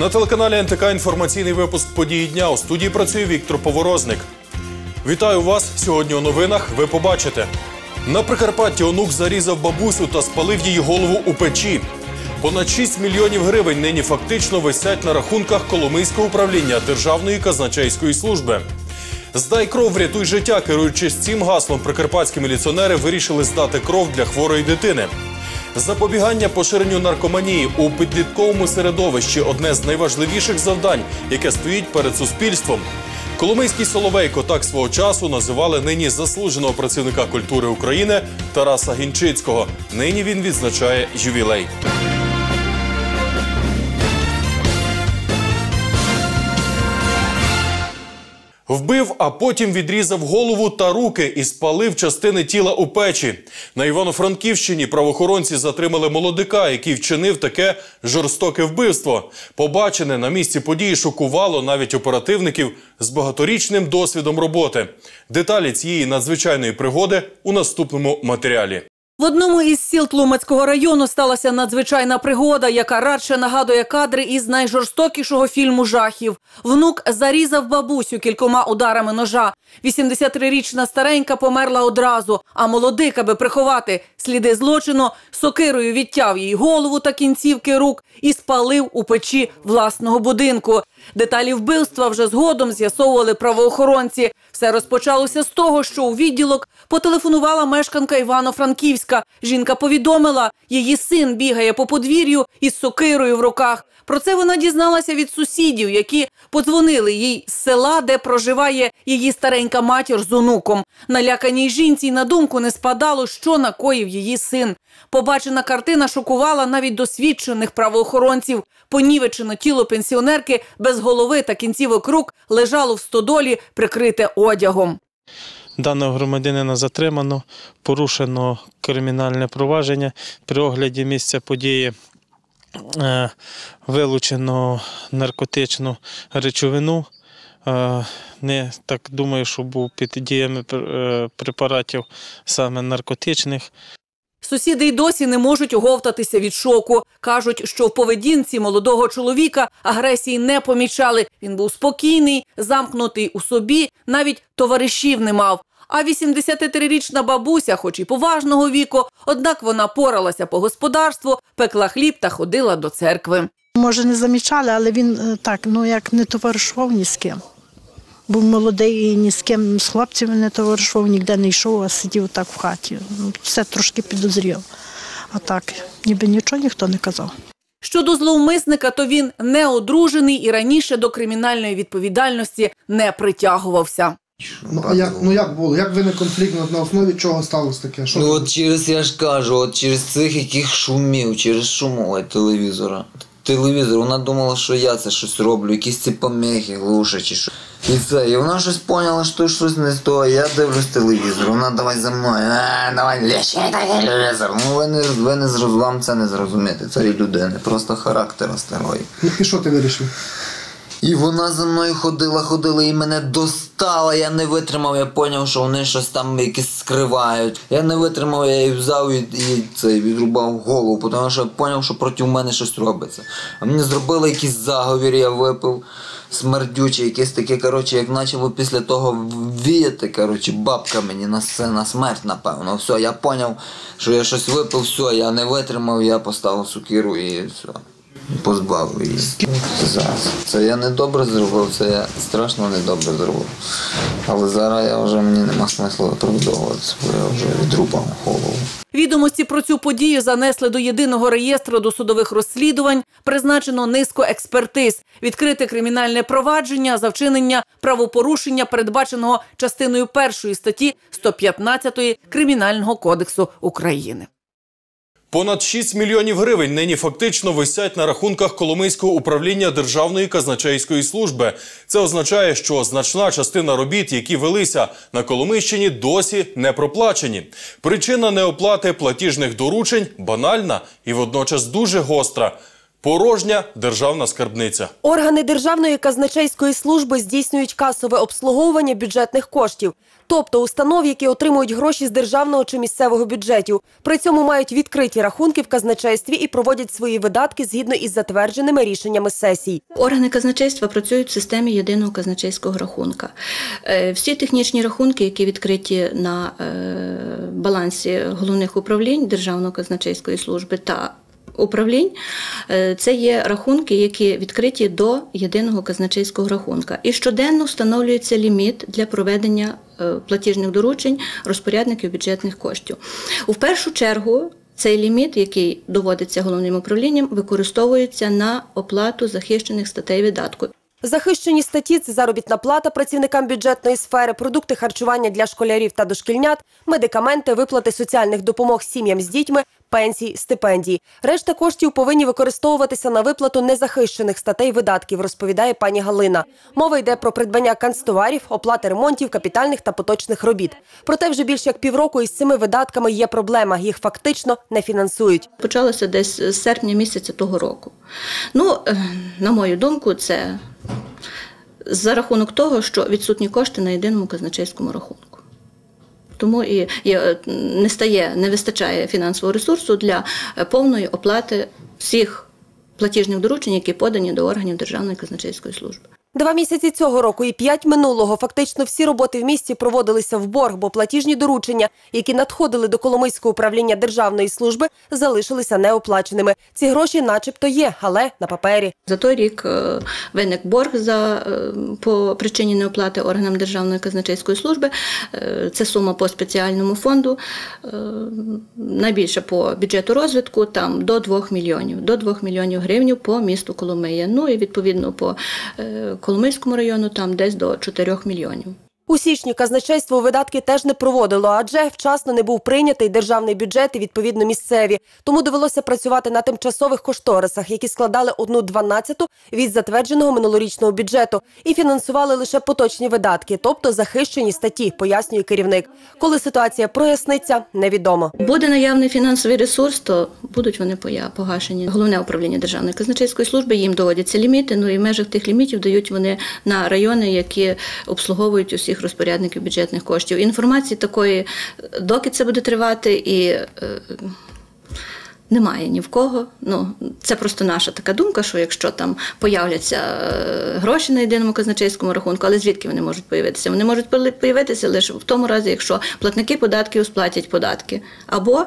На телеканалі НТК інформаційний випуск події дня. У студії працює Віктор Поворозник. Вітаю вас сьогодні. У новинах ви побачите. На Прикарпатті онук зарізав бабусю та спалив її голову у печі. Понад 6 мільйонів гривень нині фактично висять на рахунках Коломийського управління Державної казначейської служби. Здай кров, врятуй життя. Керуючись цим гаслом, прикарпатські міліціонери вирішили здати кров для хворої дитини. Запобігання поширенню наркоманії у підлітковому середовищі одне з найважливіших завдань, яке стоїть перед суспільством. Коломийський Соловейко так свого часу називали нині заслуженого працівника культури України Тараса Гінчицького. Нині він відзначає ювілей. Вбив, а потім відрізав голову та руки і спалив частини тіла у печі. На Івано-Франківщині правоохоронці затримали молодика, який вчинив таке жорстоке вбивство. Побачене на місці події шокувало навіть оперативників з багаторічним досвідом роботи. Деталі цієї надзвичайної пригоди у наступному матеріалі. В одному із сіл Тлумацького району сталася надзвичайна пригода, яка радше нагадує кадри із найжорстокішого фільму жахів. Внук зарізав бабусю кількома ударами ножа. 83-річна старенька померла одразу, а молодик, аби приховати сліди злочину, сокирою відтяв їй голову та кінцівки рук і спалив у печі власного будинку. Деталі вбивства вже згодом з'ясовували правоохоронці. Все розпочалося з того, що у відділок потелефонувала мешканка Івано-Франківська. Жінка повідомила, її син бігає по подвір'ю із сокирою в руках. Про це вона дізналася від сусідів, які подзвонили їй з села, де проживає її старенька матір з онуком. Наляканій жінці на думку не спадало, що накоїв її син. Побачена картина шокувала навіть досвідчених правоохоронців. Понівечено тіло пенсіонерки без голови та кінцівок рук лежало в стодолі, прикрите одягом. Даного громадянина затримано, порушено кримінальне провадження. При огляді місця події вилучено наркотичну речовину. Е, Не так думаю, що був під діями е, препаратів саме наркотичних. Сусіди й досі не можуть оговтатися від шоку. Кажуть, що в поведінці молодого чоловіка агресії не помічали. Він був спокійний, замкнутий у собі, навіть товаришів не мав. А 83-річна бабуся, хоч і поважного віку, однак вона поралася по господарству, пекла хліб та ходила до церкви. Може, не замічали, але він е, так, ну як не товаришував ні з ким. Був молодий і ні з ким з хлопцями не товаришував, ніде не йшов, а сидів так в хаті. Ну, Все трошки підозрів. А так, ніби нічого ніхто не казав. Щодо зловмисника, то він не одружений і раніше до кримінальної відповідальності не притягувався. Ну а як ну як було? Як виник конфлікт на, на основі чого сталося таке? Що Ну от через я ж кажу, от через цих яких шумів, через шумове телевізора. Телевізор, вона думала, що я це щось роблю, якісь ці помехи, глушать чи що. І це, і вона щось поняла, що щось не з того. Я дивлюсь телевізор, вона давай за мною, а, давай лещай той телевізор. Ну ви не, ви не вам це не зрозуміти, царі людини, просто характера старої. Ну, і що ти вирішив? І вона за мною ходила, ходила і мене достала. Я не витримав, я зрозумів, що вони щось там якісь скривають. Я не витримав, я її взяв і, і це, відрубав голову, тому що я зрозумів, що проти мене щось робиться. А мені зробили якийсь заговір, я випив смердючий, якесь таке, коротше, як почало після того віяти, коротше, бабка мені на, на смерть, напевно. Все, я зрозумів, що я щось випив, все, я не витримав, я поставив сукіру і все. Позбавив її. Зараз. Це я недобре зробив, це я страшно недобре зробив. Але зараз я вже мені нема смислу виправдовуватися, бо я вже відрубав голову. Відомості про цю подію занесли до єдиного реєстру досудових розслідувань. Призначено низку експертиз, відкрите кримінальне провадження за вчинення правопорушення, передбаченого частиною першої статті 115 Кримінального кодексу України. Понад 6 мільйонів гривень нині фактично висять на рахунках Коломийського управління Державної казначейської служби. Це означає, що значна частина робіт, які велися на Коломийщині, досі не проплачені. Причина неоплати платіжних доручень банальна і водночас дуже гостра. Порожня державна скарбниця. Органи Державної казначейської служби здійснюють касове обслуговування бюджетних коштів, тобто установ, які отримують гроші з державного чи місцевого бюджетів. При цьому мають відкриті рахунки в казначействі і проводять свої видатки згідно із затвердженими рішеннями сесій. Органи казначейства працюють в системі єдиного казначейського рахунка. Е, Всі технічні рахунки, які відкриті на е, балансі головних управлінь Державної казначейської служби та управлінь, е, це є рахунки, які відкриті до єдиного казначейського рахунка. І щоденно встановлюється ліміт для проведення е, платіжних доручень розпорядників бюджетних коштів. У першу чергу цей ліміт, який доводиться головним управлінням, використовується на оплату захищених статей видатку. Захищені статті це заробітна плата працівникам бюджетної сфери, продукти харчування для школярів та дошкільнят, медикаменти, виплати соціальних допомог сім'ям з дітьми, пенсії, стипендії. Решта коштів повинні використовуватися на виплату незахищених статей видатків, розповідає пані Галина. Мова йде про придбання канцтоварів, оплати ремонтів, капітальних та поточних робіт. Проте вже більше як півроку із цими видатками є проблема. Їх фактично не фінансують. Почалося десь з серпня місяця того року. Ну, е, на мою думку, це за рахунок того, що відсутні кошти на єдиному казначейському рахунку. Тому і, е, не стає, не вистачає фінансового ресурсу для е, повної оплати всіх платіжних доручень, які подані до органів Державної казначейської служби. Два місяці цього року і п'ять минулого фактично всі роботи в місті проводилися в борг, бо платіжні доручення, які надходили до Коломийського управління державної служби, залишилися неоплаченими. Ці гроші, начебто, є, але на папері. За той рік е, виник борг за е, по причині неоплати органам Державної казначейської служби. Е, Це сума по спеціальному фонду. Найбільше по бюджету розвитку там до 2 мільйонів, до 2 мільйонів гривень по місту Коломия. Ну і відповідно по Коломийському району там десь до 4 мільйонів. У січні казначейство видатки теж не проводило, адже вчасно не був прийнятий державний бюджет і відповідно місцеві. Тому довелося працювати на тимчасових кошторисах, які складали одну дванадцяту від затвердженого минулорічного бюджету і фінансували лише поточні видатки, тобто захищені статті, пояснює керівник. Коли ситуація проясниться, невідомо. Буде наявний фінансовий ресурс, то будуть вони погашені. Головне управління Державної казначейської служби їм доводяться ліміти. Ну і в межах тих лімітів дають вони на райони, які обслуговують усіх розпорядників бюджетних коштів. Інформації такої, е, доки це буде тривати, і е, немає ні в кого. Ну це просто наша така думка, що якщо там появляться е, гроші на єдиному казначейському рахунку, але звідки вони можуть появитися? Вони можуть появитися лише в тому разі, якщо платники податків сплатять податки, або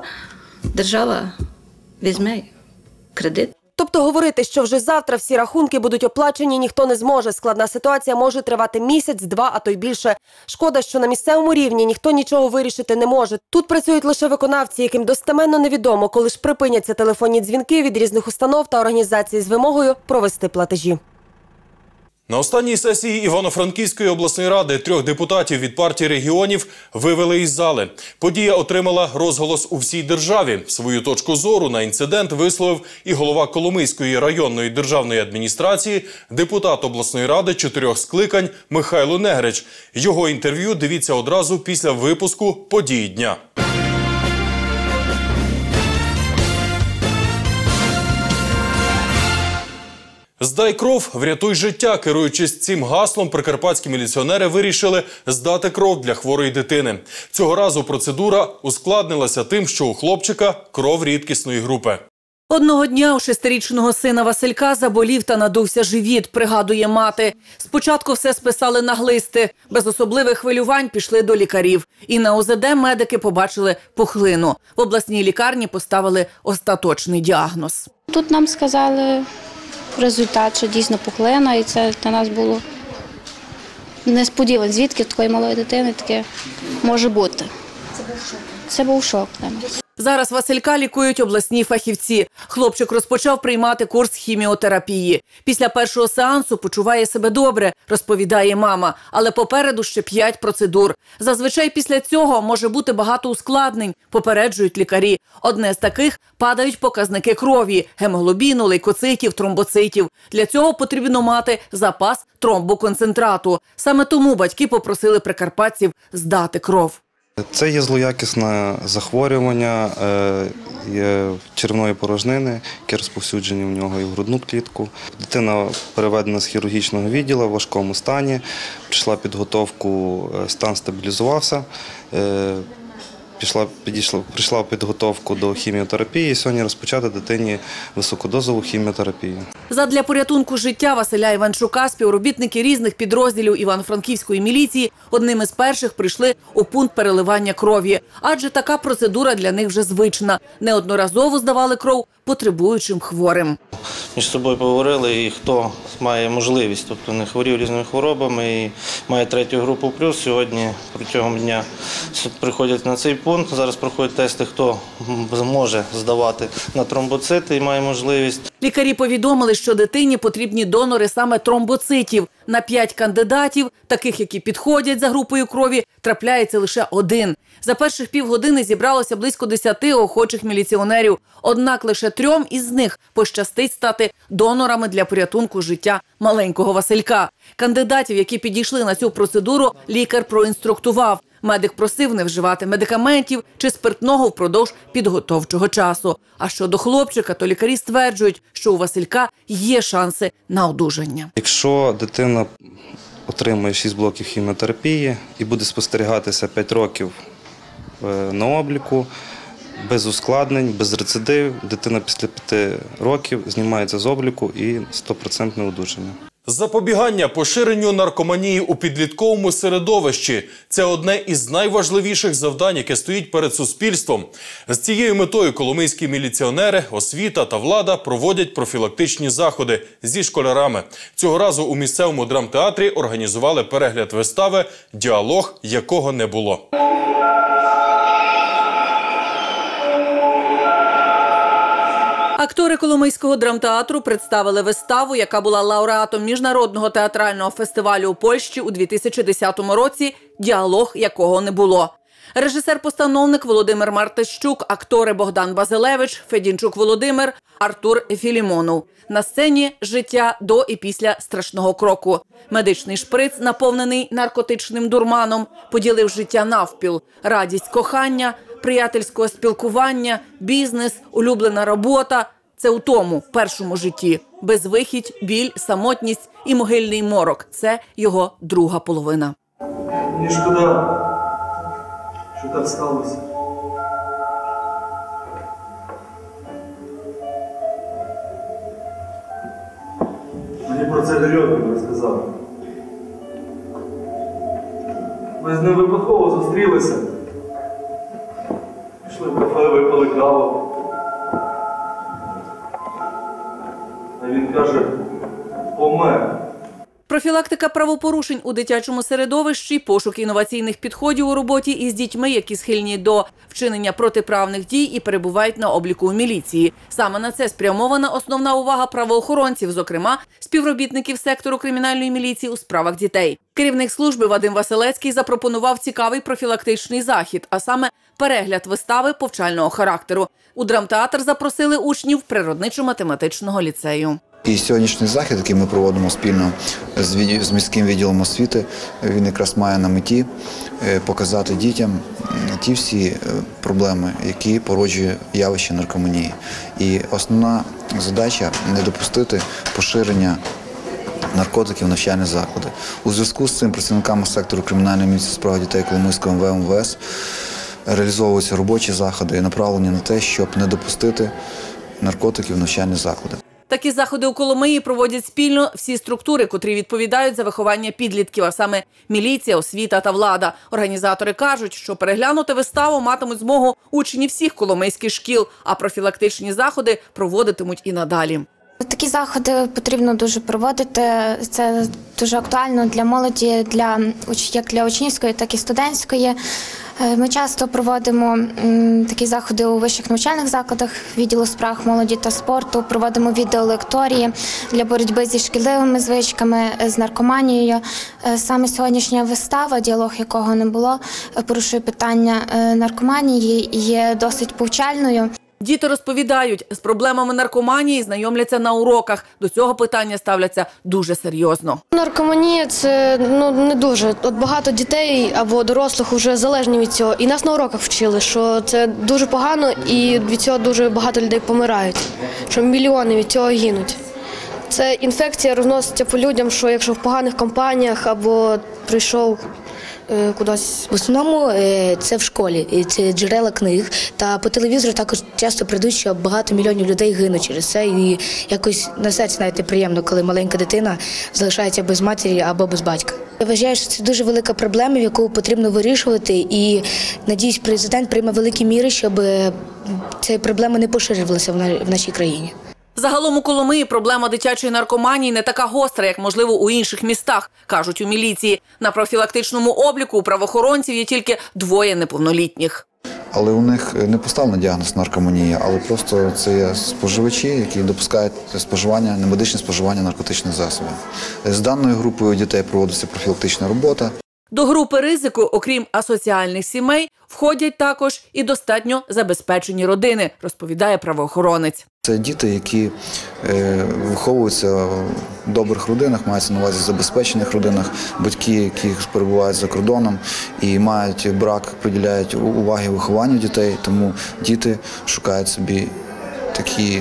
держава візьме кредит. Тобто говорити, що вже завтра всі рахунки будуть оплачені, ніхто не зможе. Складна ситуація може тривати місяць, два, а то й більше. Шкода, що на місцевому рівні ніхто нічого вирішити не може. Тут працюють лише виконавці, яким достеменно невідомо, коли ж припиняться телефонні дзвінки від різних установ та організацій з вимогою провести платежі. На останній сесії Івано-Франківської обласної ради трьох депутатів від партії регіонів вивели із зали. Подія отримала розголос у всій державі. Свою точку зору на інцидент висловив і голова Коломийської районної державної адміністрації, депутат обласної ради чотирьох скликань Михайло Негрич. Його інтерв'ю дивіться одразу після випуску події дня. Здай кров, врятуй життя. Керуючись цим гаслом, прикарпатські міліціонери вирішили здати кров для хворої дитини. Цього разу процедура ускладнилася тим, що у хлопчика кров рідкісної групи. Одного дня у шестирічного сина Василька заболів та надувся живіт, пригадує мати. Спочатку все списали на глисти. Без особливих хвилювань пішли до лікарів. І на ОЗД медики побачили пухлину. В обласній лікарні поставили остаточний діагноз. Тут нам сказали результат, що дійсно поклина, і це для нас було несподівано, звідки такої малої дитини таке може бути. Це був шок. Це був шок для нас. Зараз Василька лікують обласні фахівці. Хлопчик розпочав приймати курс хіміотерапії. Після першого сеансу почуває себе добре, розповідає мама. Але попереду ще п'ять процедур. Зазвичай після цього може бути багато ускладнень, попереджують лікарі. Одне з таких падають показники крові, гемоглобіну, лейкоцитів, тромбоцитів. Для цього потрібно мати запас тромбоконцентрату. Саме тому батьки попросили прикарпатців здати кров. Це є злоякісне захворювання е, червної порожнини, яке розповсюджені в нього і в грудну клітку. Дитина переведена з хірургічного відділу в важкому стані, прийшла підготовку, е, стан стабілізувався. е, Пішла, підійшла, прийшла підготовку до хіміотерапії. Сьогодні розпочати дитині високодозову хіміотерапію. Задля порятунку життя Василя Іванчука співробітники різних підрозділів Івано-Франківської міліції одним із перших прийшли у пункт переливання крові, адже така процедура для них вже звична. Неодноразово здавали кров потребуючим хворим. Між собою поговорили, і хто має можливість, тобто не хворів різними хворобами і має третю групу плюс. Сьогодні протягом дня приходять на цей пункт. Зараз проходять тести, хто зможе здавати на тромбоцити і має можливість. Лікарі повідомили, що дитині потрібні донори саме тромбоцитів. На п'ять кандидатів, таких, які підходять за групою крові, трапляється лише один. За перших півгодини зібралося близько десяти охочих міліціонерів. Однак лише трьом із них пощастить стати донорами для порятунку життя маленького Василька. Кандидатів, які підійшли на цю процедуру, лікар проінструктував. Медик просив не вживати медикаментів чи спиртного впродовж підготовчого часу. А щодо хлопчика, то лікарі стверджують, що у Василька є шанси на одужання. Якщо дитина отримує 6 блоків хіміотерапії і буде спостерігатися 5 років е, на обліку, без ускладнень, без рецидив, дитина після 5 років знімається з обліку і 100% одужання. Запобігання поширенню наркоманії у підлітковому середовищі це одне із найважливіших завдань, яке стоїть перед суспільством. З цією метою коломийські міліціонери, освіта та влада проводять профілактичні заходи зі школярами. Цього разу у місцевому драмтеатрі організували перегляд вистави Діалог якого не було. Актори Коломийського драмтеатру представили виставу, яка була лауреатом міжнародного театрального фестивалю у Польщі у 2010 році. Діалог якого не було. Режисер-постановник Володимир Мартищук, актори Богдан Базилевич, Федінчук Володимир, Артур Філімонов. На сцені життя до і після страшного кроку. Медичний шприц, наповнений наркотичним дурманом, поділив життя навпіл, радість кохання, приятельського спілкування, бізнес, улюблена робота. Це у тому першому житті. Безвихідь, біль, самотність і могильний морок. Це його друга половина. Мені шкода, що так сталося. Мені про це Гальотник розказав. Ми з ним випадково зустрілися. Пішли в кафе, випили каву. Каже, помер. Профілактика правопорушень у дитячому середовищі, пошук інноваційних підходів у роботі із дітьми, які схильні до вчинення протиправних дій і перебувають на обліку у міліції. Саме на це спрямована основна увага правоохоронців, зокрема співробітників сектору кримінальної міліції у справах дітей. Керівник служби Вадим Василецький запропонував цікавий профілактичний захід, а саме перегляд вистави повчального характеру. У драмтеатр запросили учнів природничо-математичного ліцею. І сьогоднішній захід, який ми проводимо спільно з, міським відділом освіти, він якраз має на меті е, показати дітям ті всі е, проблеми, які породжує явище наркоманії. І основна задача не допустити поширення наркотиків в навчальні заклади. У зв'язку з цим працівниками сектору кримінальної міліції з прав дітей Коломийського МВ МВС реалізовуються робочі заходи, і направлені на те, щоб не допустити наркотиків в навчальні заклади. Такі заходи у Коломиї проводять спільно всі структури, котрі відповідають за виховання підлітків, а саме міліція, освіта та влада. Організатори кажуть, що переглянути виставу матимуть змогу учні всіх коломийських шкіл, а профілактичні заходи проводитимуть і надалі. Такі заходи потрібно дуже проводити. Це дуже актуально для молоді, для як для учнівської, так і студентської. Е, Ми часто проводимо такі заходи у вищих навчальних закладах відділу справ молоді та спорту. Проводимо відеолекторії для боротьби зі шкідливими звичками, е, з наркоманією. Е, Саме сьогоднішня вистава, діалог якого не було, порушує питання наркоманії є досить повчальною. Діти розповідають, з проблемами наркоманії знайомляться на уроках. До цього питання ставляться дуже серйозно. Наркоманія це ну не дуже. От багато дітей або дорослих вже залежні від цього. І нас на уроках вчили, що це дуже погано, і від цього дуже багато людей помирають. Що мільйони від цього гинуть. Це інфекція розноситься по людям, що якщо в поганих компаніях або прийшов кудись. В основному е, це в школі, це джерела книг. Та по телевізору також часто прийдуть, що багато мільйонів людей гинуть через це. І якось на серці навіть неприємно, коли маленька дитина залишається без матері або без батька. Я вважаю, що це дуже велика проблема, яку потрібно вирішувати. І надіюсь, президент прийме великі міри, щоб е, ця проблема не поширювалася в нашій країні. Загалом у Коломиї проблема дитячої наркоманії не така гостра, як можливо у інших містах, кажуть у міліції. На профілактичному обліку у правоохоронців є тільки двоє неповнолітніх. Але у них не поставлено діагноз наркоманія, але просто це є споживачі, які допускають споживання, немедичне споживання наркотичних засобів. З даною групою дітей проводиться профілактична робота. До групи ризику, окрім асоціальних сімей, входять також і достатньо забезпечені родини, розповідає правоохоронець. Це діти, які е, виховуються в добрих родинах, мається на увазі забезпечених родинах, батьки, які перебувають за кордоном і мають брак, приділяють уваги вихованню дітей, тому діти шукають собі такі,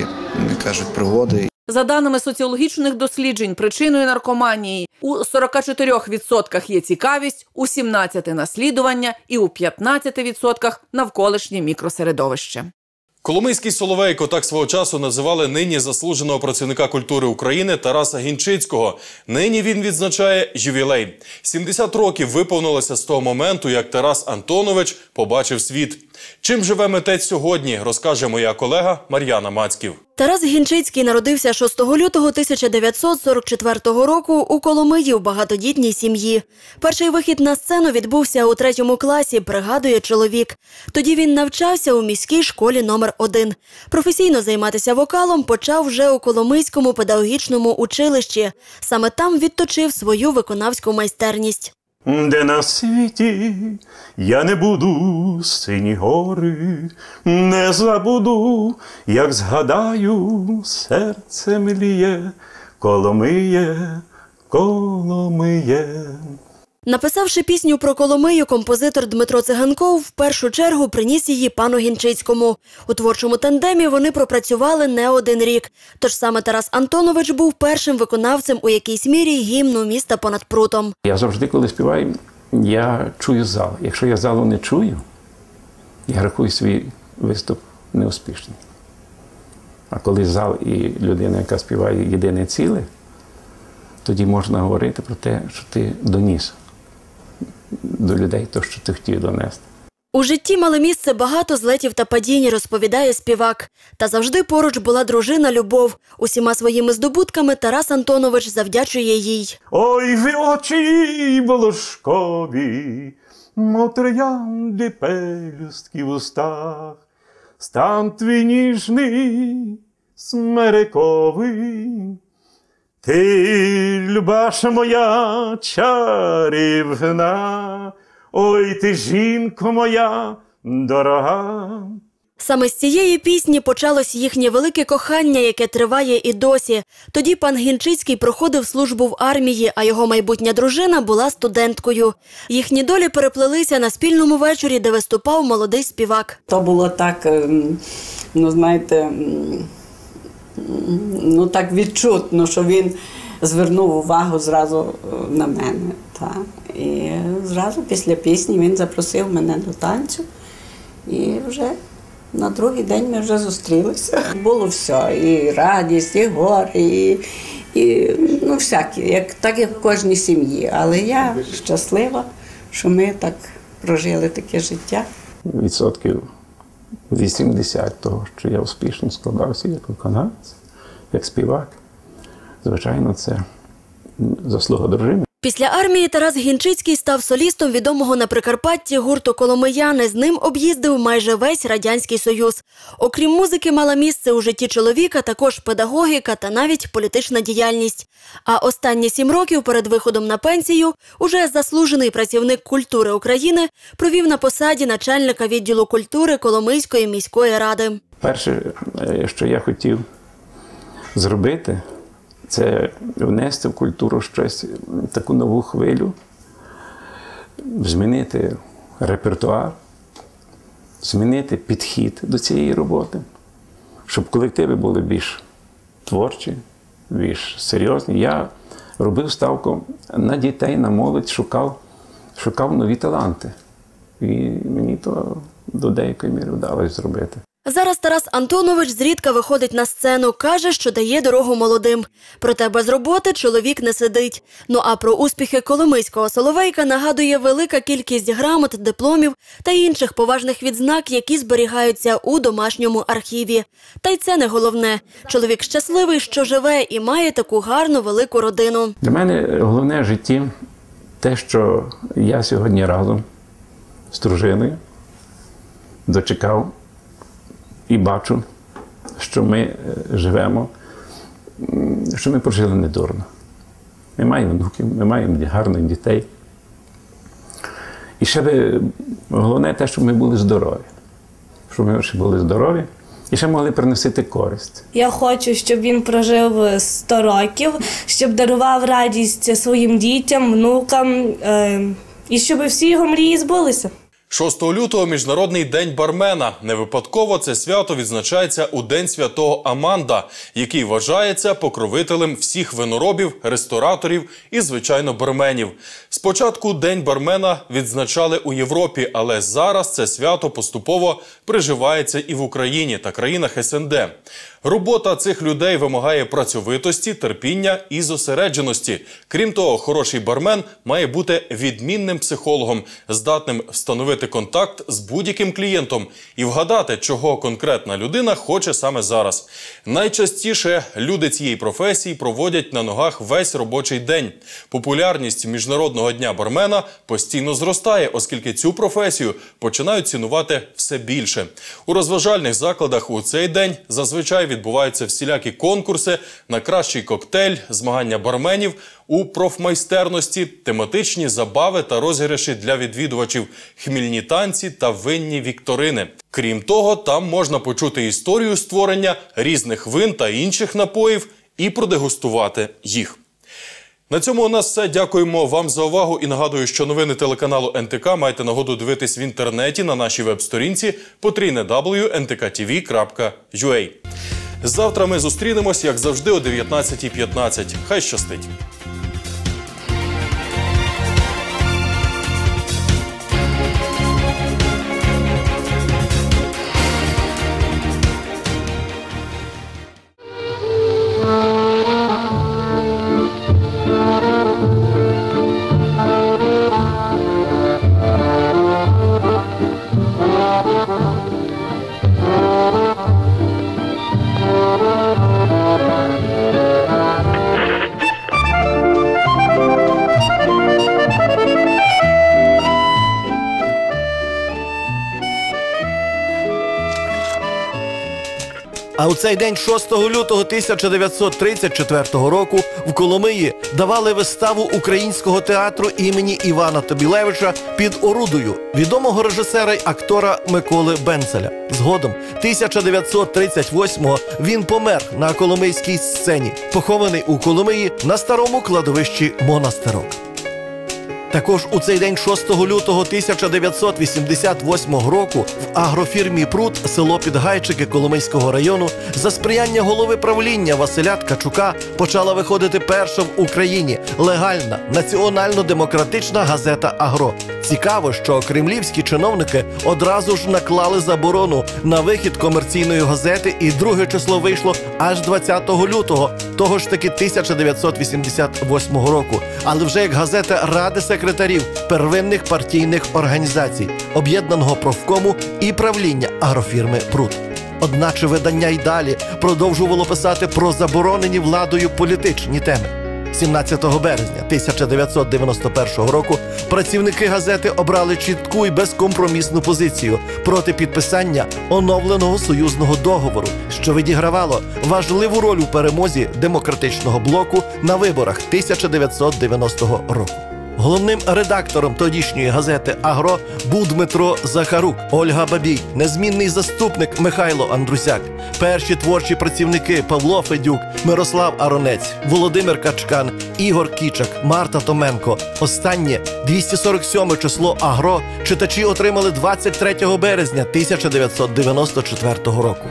як кажуть, пригоди. За даними соціологічних досліджень, причиною наркоманії у 44% є цікавість, у 17% – наслідування і у 15% – навколишнє мікросередовище. Коломийський Соловейко так свого часу називали нині заслуженого працівника культури України Тараса Гінчицького. Нині він відзначає ювілей. 70 років виповнилося з того моменту, як Тарас Антонович побачив світ. Чим живе митець сьогодні, розкаже моя колега Мар'яна Мацьків. Тарас Гінчицький народився 6 лютого 1944 року у Коломиї в багатодітній сім'ї. Перший вихід на сцену відбувся у третьому класі, пригадує чоловік. Тоді він навчався у міській школі номер 1 Професійно займатися вокалом почав вже у Коломийському педагогічному училищі. Саме там відточив свою виконавську майстерність. Де на світі я не буду сині гори, не забуду, як згадаю, серце мліє, коломиє, коломиє. Написавши пісню про Коломию, композитор Дмитро Циганков в першу чергу приніс її пану Гінчицькому. У творчому тандемі вони пропрацювали не один рік. Тож саме Тарас Антонович був першим виконавцем у якійсь мірі гімну міста понад прутом. Я завжди, коли співаю, я чую зал. Якщо я залу не чую, я рахую свій виступ неуспішним. А коли зал і людина, яка співає єдине ціле, тоді можна говорити про те, що ти доніс до людей те, що ти хотів донести. У житті мали місце багато злетів та падінь, розповідає співак. Та завжди поруч була дружина Любов. Усіма своїми здобутками Тарас Антонович завдячує їй. Ой, ви очі волошкові, мов троянди пелюстки в устах, стан твій ніжний, смерековий. Ти, любаша моя чарівна, ой ти, жінко моя дорога. Саме з цієї пісні почалось їхнє велике кохання, яке триває і досі. Тоді пан Гінчицький проходив службу в армії, а його майбутня дружина була студенткою. Їхні долі переплелися на спільному вечорі, де виступав молодий співак. То було так, ем, ну знаєте, ну так відчутно, що він звернув увагу зразу е, на мене. Та. І зразу після пісні він запросив мене до танцю. І вже на другий день ми вже зустрілися. Було все, і радість, і горе, і, і ну, всякі, як, так як в кожній сім'ї. Але я щаслива, що ми так прожили таке життя. Відсотків 80 того, що я успішно складався як виконавець, як співак. Звичайно, це заслуга дружини. Після армії Тарас Гінчицький став солістом відомого на Прикарпатті гурту Коломияни. З ним об'їздив майже весь радянський союз. Окрім музики, мала місце у житті чоловіка також педагогіка та навіть політична діяльність. А останні сім років перед виходом на пенсію уже заслужений працівник культури України провів на посаді начальника відділу культури Коломийської міської ради. Перше, е, що я хотів зробити, це внести в культуру щось, таку нову хвилю, змінити репертуар, змінити підхід до цієї роботи, щоб колективи були більш творчі, більш серйозні. Я робив ставку на дітей, на молодь, шукав, шукав нові таланти. І мені то до деякої міри вдалося зробити. Зараз Тарас Антонович зрідка виходить на сцену, каже, що дає дорогу молодим. Проте без роботи чоловік не сидить. Ну а про успіхи Коломийського Соловейка нагадує велика кількість грамот, дипломів та інших поважних відзнак, які зберігаються у домашньому архіві. Та й це не головне. Чоловік щасливий, що живе і має таку гарну велику родину. Для мене головне в житті те, що я сьогодні разом з дружиною дочекав і бачу, що ми е, живемо, що ми прожили недурно. Ми маємо внуків, ми маємо гарних дітей. І ще би головне те, щоб ми були здорові. Щоб ми ще були здорові і ще могли приносити користь. Я хочу, щоб він прожив 100 років, щоб дарував радість своїм дітям, внукам, е, і щоб всі його мрії збулися. 6 лютого Міжнародний день бармена. Не випадково це свято відзначається у День святого Аманда, який вважається покровителем всіх виноробів, рестораторів і, звичайно, барменів. Спочатку День бармена відзначали у Європі, але зараз це свято поступово приживається і в Україні та країнах СНД. Робота цих людей вимагає працьовитості, терпіння і зосередженості. Крім того, хороший бармен має бути відмінним психологом, здатним встановити контакт з будь-яким клієнтом і вгадати, чого конкретна людина хоче саме зараз. Найчастіше люди цієї професії проводять на ногах весь робочий день. Популярність міжнародного дня бармена постійно зростає, оскільки цю професію починають цінувати все більше. У розважальних закладах у цей день зазвичай відбуваються всілякі конкурси на кращий коктейль, змагання барменів у профмайстерності, тематичні забави та розіграші для відвідувачів, хмільні танці та винні вікторини. Крім того, там можна почути історію створення різних вин та інших напоїв і продегустувати їх. На цьому у нас все. Дякуємо вам за увагу і нагадую, що новини телеканалу НТК маєте нагоду дивитись в інтернеті на нашій веб-сторінці www.ntkTV.ua. Завтра ми зустрінемось, як завжди, о 19.15. Хай щастить! А у цей день 6 лютого 1934 року в Коломиї давали виставу українського театру імені Івана Тобілевича під орудою відомого режисера й актора Миколи Бенцеля. Згодом 1938-го він помер на коломийській сцені, похований у Коломиї на старому кладовищі Монастирок. Також у цей день 6 лютого 1988 року в агрофірмі Прут село Підгайчики Коломийського району за сприяння голови правління Василя Ткачука почала виходити перша в Україні легальна національно-демократична газета Агро. Цікаво, що кремлівські чиновники одразу ж наклали заборону на вихід комерційної газети, і друге число вийшло аж 20 лютого, того ж таки 1988 року. Але вже як газета Ради секретарів первинних партійних організацій, об'єднаного профкому і правління агрофірми Прут. Одначе видання й далі продовжувало писати про заборонені владою політичні теми. 17 березня 1991 року працівники газети обрали чітку і безкомпромісну позицію проти підписання оновленого союзного договору, що відігравало важливу роль у перемозі демократичного блоку на виборах 1990 року. Головним редактором тодішньої газети Агро був Дмитро Захарук, Ольга Бабій, незмінний заступник Михайло Андрусяк, перші творчі працівники Павло Федюк, Мирослав Аронець, Володимир Качкан, Ігор Кічак, Марта Томенко. Останнє 247 число Агро читачі отримали 23 березня 1994 року.